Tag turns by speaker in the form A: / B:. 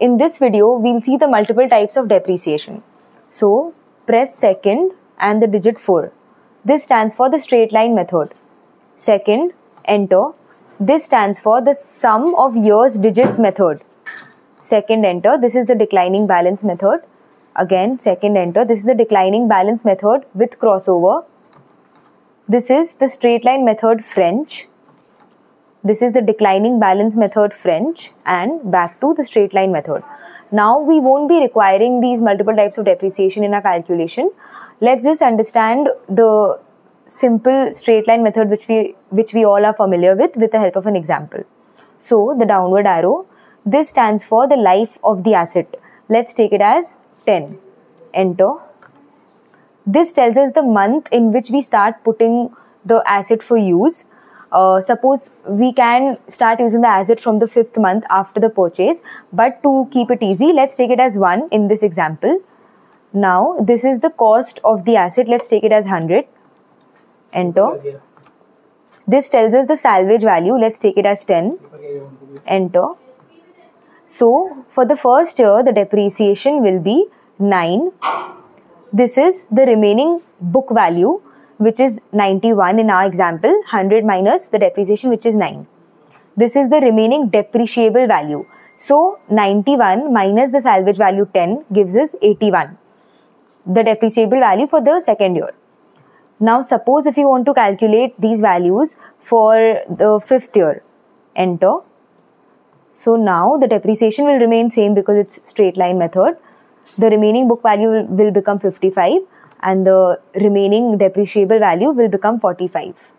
A: In this video, we'll see the multiple types of depreciation. So, press second and the digit 4. This stands for the straight line method. Second, enter. This stands for the sum of years digits method. Second, enter. This is the declining balance method. Again, second, enter. This is the declining balance method with crossover. This is the straight line method French. This is the declining balance method French and back to the straight line method. Now we won't be requiring these multiple types of depreciation in our calculation. Let's just understand the simple straight line method which we which we all are familiar with with the help of an example. So the downward arrow, this stands for the life of the asset. Let's take it as 10. Enter. This tells us the month in which we start putting the asset for use uh, suppose we can start using the asset from the fifth month after the purchase but to keep it easy let's take it as 1 in this example. Now this is the cost of the asset. Let's take it as 100 enter. This tells us the salvage value. Let's take it as 10 enter. So for the first year the depreciation will be 9 this is the remaining book value which is 91 in our example, 100 minus the depreciation which is 9. This is the remaining depreciable value. So 91 minus the salvage value 10 gives us 81. The depreciable value for the second year. Now suppose if you want to calculate these values for the fifth year, enter. So now the depreciation will remain same because it's straight line method. The remaining book value will, become 55 and the remaining depreciable value will become 45.